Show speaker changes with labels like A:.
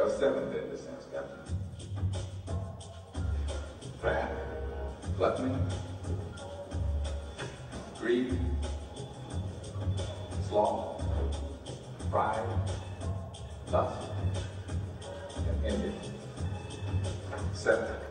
A: Your seventh in this instance. Prayer, gluttony, greed, sloth, pride, lust, and envy. Seven.